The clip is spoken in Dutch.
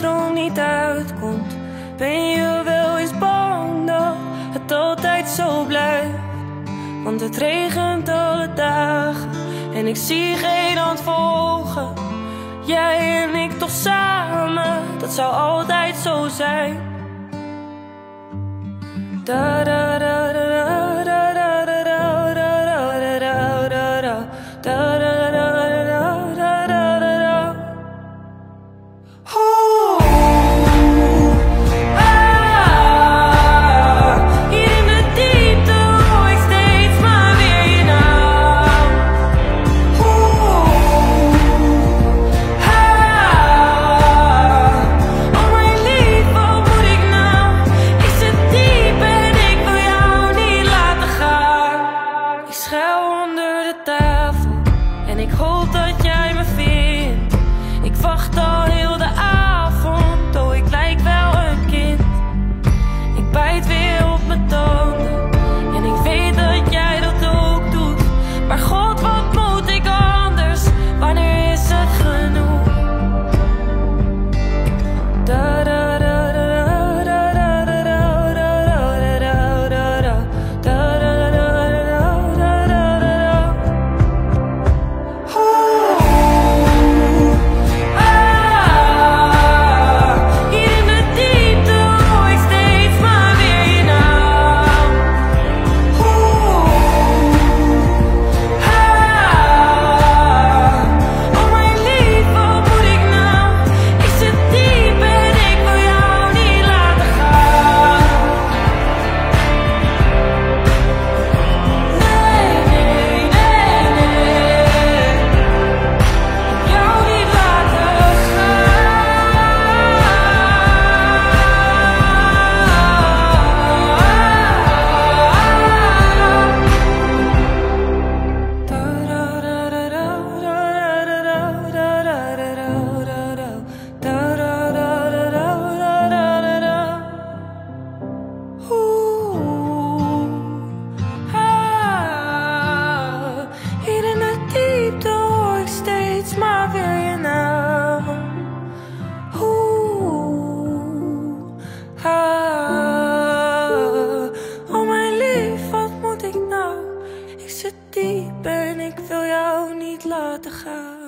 droom niet uitkomt. Ben je wel eens bang dat het altijd zo blijft? Want het regent alle dagen en ik zie geen hand volgen. Jij en ik toch samen, dat zou altijd zo zijn. onder de tafel. En ik hoop dat jij me vindt. Ik wacht al ik wil jou niet laten gaan.